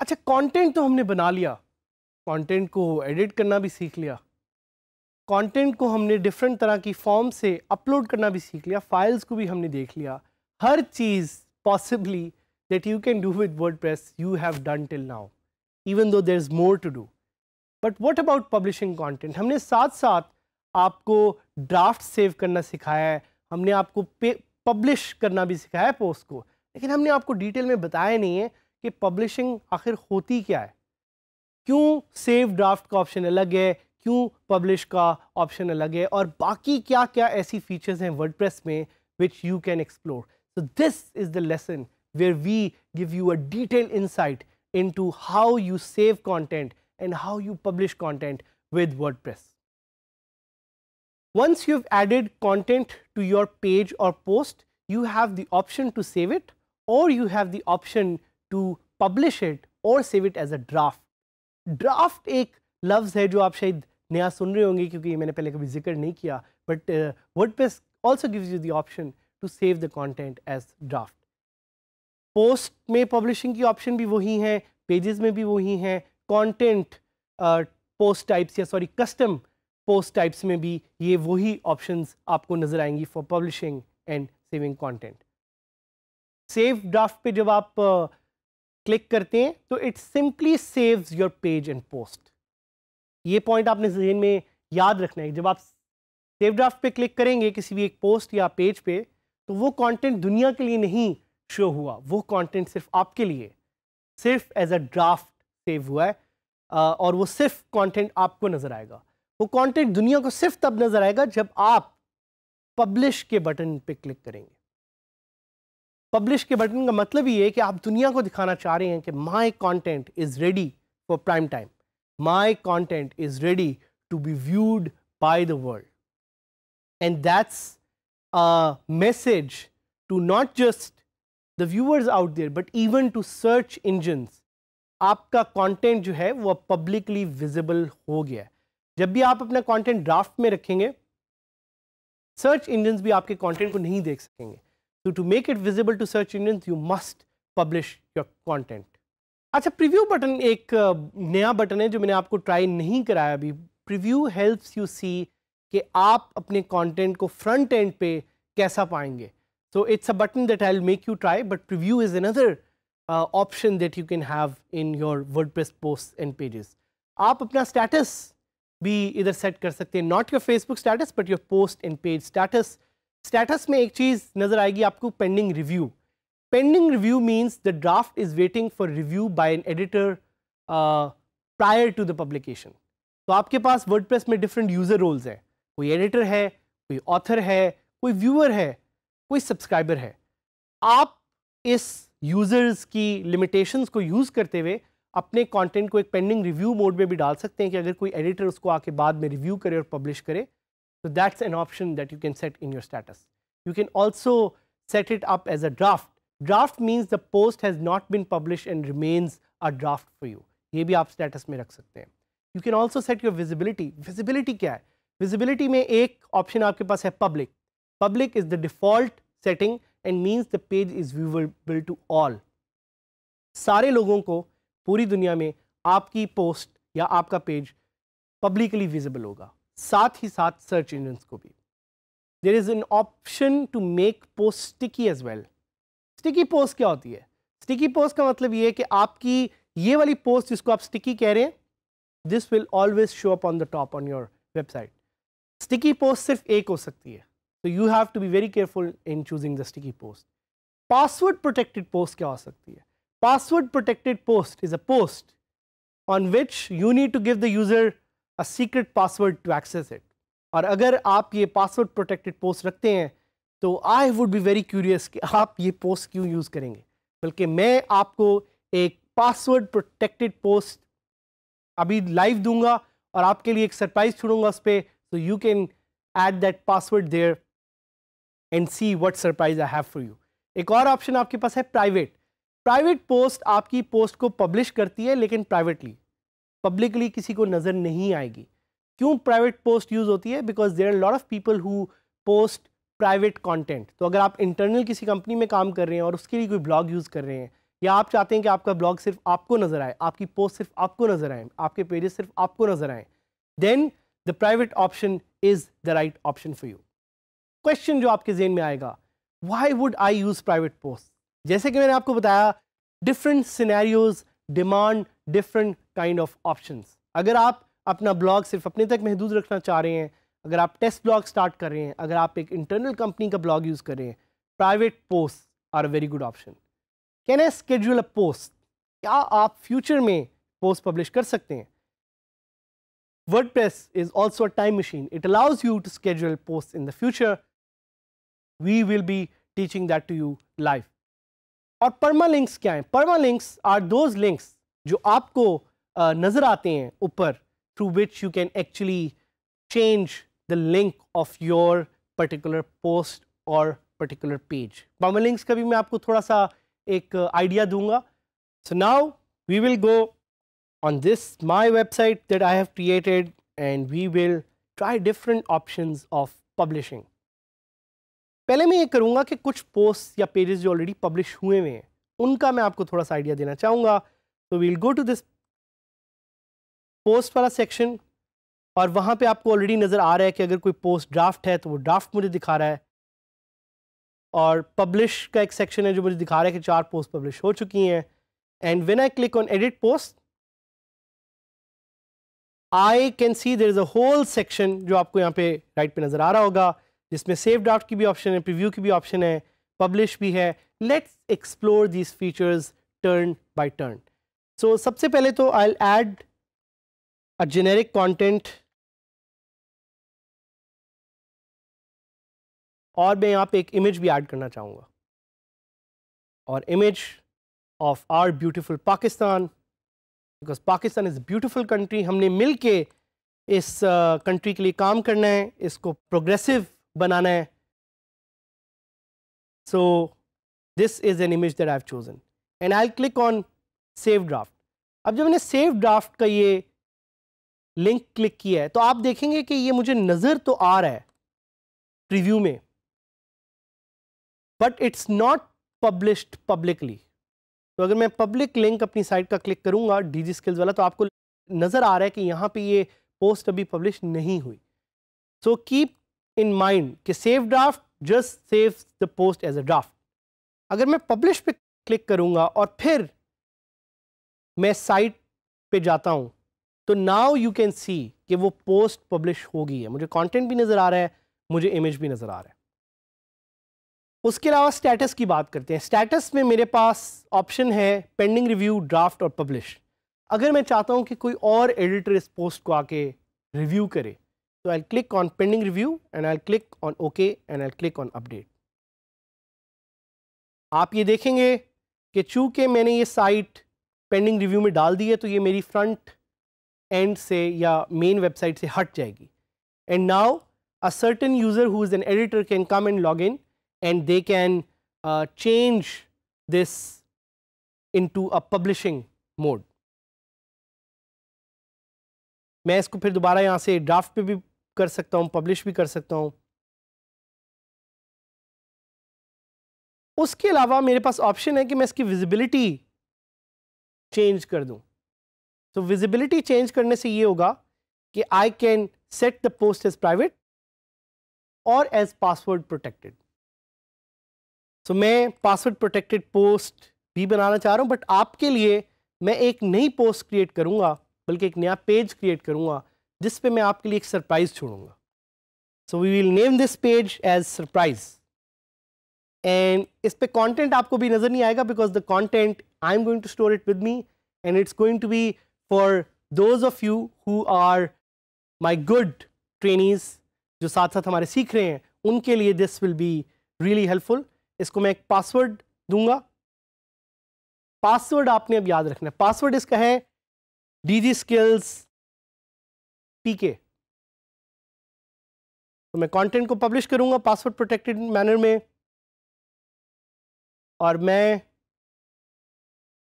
अच्छा कंटेंट तो हमने बना लिया। कंटेंट को एडिट करना भी सीख लिया। कंटेंट को हमने डिफरेंट तरह की फॉर्म से अपलोड करना भी सीख लिया फाइल्स को भी हमने देख लिया। हर चीज़ possibly that you can do with WordPress you have done till now even though there is more to do but what about publishing content हमने साथ साथ आपको ड्राफ्ट सेव करना सिखाया है, हमने आपको पब्लिश करना भी सिखाया है पोस्ट को, लेकिन हमने आपको डिटेल में बताया नहीं है कि पब्लिशिंग आखिर होती क्या है। क्यों सेव ड्राफ्ट का ऑप्शन अलग है? क्यों पब्लिश का ऑप्शन अलग है और बाकी क्या क्या ऐसी फीचर्स हैं वर्डप्रेस में which you can explore so this is the lesson where we give you a detail insight into how you save content and how you publish content with WordPress once you have added content to your page और post you have the option to save it और you have the option to publish it और save it as a draft draft एक लफ्ज़ है जो आप शायद नया सुन रहे होंगे क्योंकि मैंने पहले कभी ज़िक्र नहीं किया but WordPress also gives you the option to save the content as draft post में पब्लिशिंग की ऑप्शन भी वही हैं पेजेस में भी वही हैं कंटेंट पोस्ट टाइप्स या सॉरी कस्टम पोस्ट टाइप्स में भी ये वही ऑप्शंस आपको नज़र आएँगी for publishing and saving content save draft पे जब आप uh, क्लिक करते हैं तो it simply saves your page and post ये पॉइंट आपने जहन में याद रखना है जब आप सेव ड्राफ्ट पे क्लिक करेंगे किसी भी एक पोस्ट या पेज पे तो वो कंटेंट दुनिया के लिए नहीं शो हुआ, वो कंटेंट सिर्फ़ आपके लिए, सिर्फ़ एज अ ड्राफ्ट सेव हुआ है और वो सिर्फ़ कंटेंट आपको नज़र आएगा। वो कंटेंट दुनिया को सिर्फ़ तब नज़र आएगा जब आप पब्लिश के बटन पे क्लिक करेंगे। पब्लिश के बटन का मतलब ये है कि आप दुनिया को दिखाना चाह रहे हैं कि my content is ready for prime time my content is ready to be viewed by the world and that's a message to not just the viewers out there but even to search engines आपका content जो है वो publicly visible हो गया है। जब भी आप अपना कंटेंट ड्राफ्ट में रखेंगे सर्च इंजन्स भी आपके कंटेंट को नहीं देख सकेंगे। So to make it visible to search engines, you must publish your content. अच्छा प्रीव्यू बटन एक नया बटन है जो मैंने आपको ट्राई नहीं कराया अभी। प्रीव्यू हेल्प्स यू सी कि आप अपने कंटेंट को फ्रंट एंड पे कैसा पाएँगे। So it's a button that I will make you try but preview is another option that you can have in your WordPress post and pages आप अपना status भी इधर सेट कर सकते हैं। Not your Facebook status but your post and page status status में एक चीज़ नज़र आएगी आपको pending review pending review means the draft is waiting for review by an editor prior to the publication तो आपके पास वर्डप्रेस में डिफरेंट यूज़र रोल्स हैं कोई एडिटर है, कोई ऑथर है, कोई व्यूअर है, कोई सब्सक्राइबर है आप इस यूज़र्स की लिमिटेशंस को यूज़ करते हुए अपने कंटेंट को एक पेंडिंग रिव्यू मोड में भी डाल सकते हैं कि अगर कोई एडिटर उसको आके बाद में रिव्यू करे और पब्लिश करे So that's an option that you can set in your status. You can also set it up as a draft. Draft means the post has not been publish and remains a draft for you ये भी आप status में रख सकते हैं। You can also set your visibility visibility क्या है? Visibility में एक ऑप्शन आपके पास है public public is the default setting and means the page is viewable to all सारे लोगों को पूरी दुनिया में आपकी पोस्ट या आपका पेज पब्लिकली विजिबल होगा। साथ ही साथ सर्च इंजन को भी। There is an option to make post sticky as well. Sticky post क्या होती है? स्टिकी पोस्ट का मतलब ये है कि आपकी ये वाली पोस्ट जिसको आप स्टिकी कह रहे हैं this will always show up on the top on your website sticky post सिर्फ़ एक हो सकती है। तो you have to be very careful in choosing the sticky post password protected post क्या हो सकती है? Password protected post is a post on which you need to give the user a secret password to access it और अगर आप ये password protected post रखते हैं तो I would be very curious कि आप ये पोस्ट क्यों यूज़ करेंगे? बल्कि मैं आपको एक पासवर्ड प्रोटेक्टेड पोस्ट अभी लाइव दूँगा और आपके लिए एक सरप्राइज़ छोड़ूँगा उस पर so you can add that password there and see what surprise I have for you एक और ऑप्शन आपके पास है प्राइवेट प्राइवेट पोस्ट आपकी पोस्ट को पब्लिश करती है, लेकिन प्राइवेटली पब्लिकली किसी को नज़र नहीं आएगी. क्यों प्राइवेट पोस्ट यूज़ होती है? Because there are lot of people who post private content तो अगर आप इंटरनल किसी कंपनी में काम कर रहे हैं और उसके लिए कोई ब्लॉग यूज़ कर रहे हैं, या आप चाहते हैं कि आपका ब्लॉग सिर्फ़ आपको नज़र आए, आपकी पोस्ट सिर्फ़ आपको नज़र आए, आपके पेजेस सिर्फ़ आपको नज़र आए then the private option is the right option for you question जो आपके जेन में आएगा why would I use private post जैसे कि मैंने आपको बताया different scenarios demand different kind of options अगर आप अपना ब्लॉग सिर्फ़ अपने तक महदूद रखना चाह रहे हैं अगर आप टेस्ट ब्लॉग स्टार्ट कर रहे हैं, अगर आप एक इंटरनल कंपनी का ब्लॉग यूज़ कर रहे हैं private post are a very good option can I schedule a post क्या आप फ्यूचर में पोस्ट पब्लिश कर सकते हैं WordPress is also a time machine. It allows you to schedule posts in the future. We will be teaching that to you live. और permalinks क्या हैं permalinks are those links जो आपको नज़र आते हैं ऊपर through which you can actually change the link of your particular post और पर्टिकुलर पेज परमालिंक्स का भी मैं आपको थोड़ा सा एक आइडिया दूँगा so now we will go on this, my website that I have created and we will try different options of publishing. पहले मैं ये करूँगा कि कुछ पोस्ट या पेजेस जो ऑलरेडी पब्लिश हुए हुए हैं, उनका मैं आपको थोड़ा सा आइडिया देना चाहूँगा। तो we'll go to this post वाला सेक्शन और वहाँ पे आपको ऑलरेडी नज़र आ रहा है कि अगर कोई पोस्ट ड्राफ्ट है तो वो ड्राफ्ट मुझे दिखा रहा है। और पब्लिश का एक सेक्शन है जो मुझे दिखा रहा है कि चार पोस्ट पब्लिश हो चुकी हैं। And when I click on edit post I can see there is a whole section जो आपको यहाँ पे राइट पे नज़र आ रहा होगा, जिसमें सेव ड्राफ्ट की भी ऑप्शन है प्रिव्यू की भी ऑप्शन है पब्लिश भी है। Let's explore these features turn by turn so सबसे पहले तो I add a generic content और मैं यहाँ पे एक इमेज भी ऐड करना चाहूँगा। और image of our beautiful Pakistan because Pakistan is beautiful country हमने मिल के इस कंट्री uh, के लिए काम करना है इसको प्रोग्रेसिव बनाना है। So this is an image that I have chosen and I click on save draft अब जब मैंने सेव ड्राफ्ट का ये लिंक क्लिक किया है तो आप देखेंगे कि ये मुझे नज़र तो आ रहा है प्रीव्यू में। But it's not published publicly तो अगर मैं पब्लिक लिंक अपनी साइट का क्लिक करूँगा डी स्किल्स वाला तो आपको नज़र आ रहा है कि यहाँ पे ये पोस्ट अभी पब्लिश नहीं हुई। सो कीप इन माइंड कि save draft just save the post as a draft अगर मैं पब्लिश पे क्लिक करूँगा और फिर मैं साइट पे जाता हूँ तो नाउ यू कैन सी कि वो पोस्ट पब्लिश हो गई है। मुझे कंटेंट भी नज़र आ रहा है, मुझे इमेज भी नज़र आ रहा है। उसके अलावा स्टेटस की बात करते हैं। स्टेटस में मेरे पास ऑप्शन है पेंडिंग रिव्यू ड्राफ्ट और पब्लिश अगर मैं चाहता हूँ कि कोई और एडिटर इस पोस्ट को आके रिव्यू करे तो I click on pending review and I click on okay and I click on update आप ये देखेंगे कि चूँकि मैंने ये साइट पेंडिंग रिव्यू में डाल दी है तो ये मेरी फ्रंट एंड से या मेन वेबसाइट से हट जाएगी। And now a certain user who is an editor can come and log in and they can uh, change this into a publishing mode. मैं इसको फिर दोबारा यहाँ से ड्राफ्ट पे भी कर सकता हूँ पब्लिश भी कर सकता हूँ। उसके अलावा मेरे पास ऑप्शन है कि मैं इसकी विजिबिलिटी चेंज कर दूँ। तो विजिबिलिटी चेंज करने से ये होगा कि I can set the post as private और as password protected so so, मैं पासवर्ड प्रोटेक्टेड पोस्ट भी बनाना चाह रहा हूँ बट आपके लिए मैं एक नई पोस्ट क्रिएट करूँगा बल्कि एक नया पेज क्रिएट करूँगा जिस पे मैं आपके लिए एक सरप्राइज़ छोड़ूँगा। So we will name this page as surprise and इस पे कंटेंट आपको भी नज़र नहीं आएगा because the content I am going to store it with me and it's going to be for those of you who are my good trainees जो साथ साथ हमारे सीख रहे हैं उनके लिए this will be really helpful इसको मैं एक पासवर्ड दूँगा। पासवर्ड आपने अब याद रखना है। पासवर्ड इसका है डीजी स्किल्स पीके तो मैं कंटेंट को पब्लिश करूँगा पासवर्ड प्रोटेक्टेड मैनर में। और मैं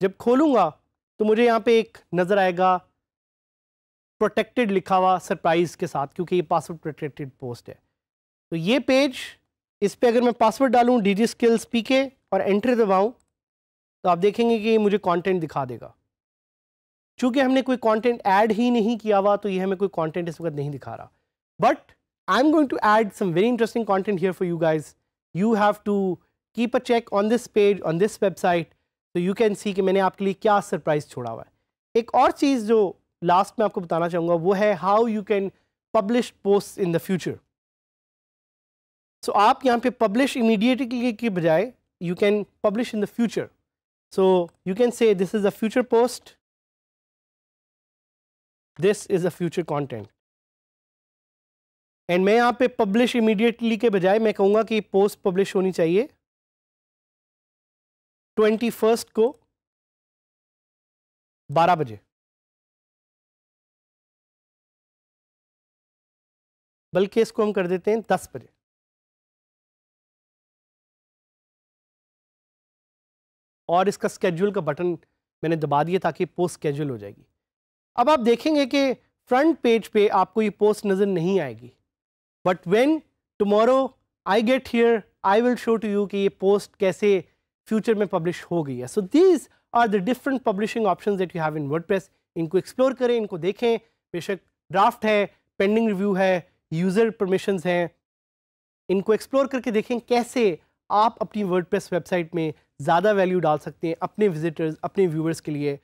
जब खोलूँगा तो मुझे यहाँ पे एक नज़र आएगा प्रोटेक्टेड लिखा हुआ सरप्राइज़ के साथ, क्योंकि ये पासवर्ड प्रोटेक्टेड पोस्ट है। तो ये पेज इस पर अगर मैं पासवर्ड डालूँ डी जी स्किल्स पी के और एंट्री दबाऊँ तो आप देखेंगे कि मुझे कंटेंट दिखा देगा। चूँकि हमने कोई कंटेंट ऐड ही नहीं किया हुआ तो ये हमें कोई कंटेंट इस वक्त नहीं दिखा रहा। But I am going to add some very interesting content here for you guys you have to keep a check on this page on this website तो यू कैन सी कि मैंने आपके लिए क्या सरप्राइज़ छोड़ा हुआ है। एक और चीज़ जो लास्ट में आपको बताना चाहूँगा, वो है how you can publish post in the future so आप यहाँ पे पब्लिश इमीडिएटली के बजाय you can publish in the future so you can say this is a future post this is a future content and मैं यहाँ पे publish immediately के बजाय, मैं कहूँगा कि पोस्ट पब्लिश होनी चाहिए। ट्वेंटी फ़र्स्ट को बारह बजे। बल्कि इसको हम कर देते हैं दस बजे। और इसका स्केड्यूल का बटन मैंने दबा दिया ताकि पोस्ट स्केड्यूल हो जाएगी। अब आप देखेंगे कि फ्रंट पेज पे आपको ये पोस्ट नज़र नहीं आएगी। But when tomorrow I get here I will show to you कि ये पोस्ट कैसे फ्यूचर में पब्लिश हो गई है। So these are the different publishing option that you have in Word इनको एक्सप्लोर करें, इनको देखें। बेशक ड्राफ्ट है पेंडिंग रिव्यू है यूज़र परमिशन हैं। इनको एक्सप्लोर करके देखें कैसे आप अपनी वर्ड वेबसाइट में ज़्यादा वैल्यू डाल सकते हैं अपने विजिटर्स अपने व्यूअर्स के लिए।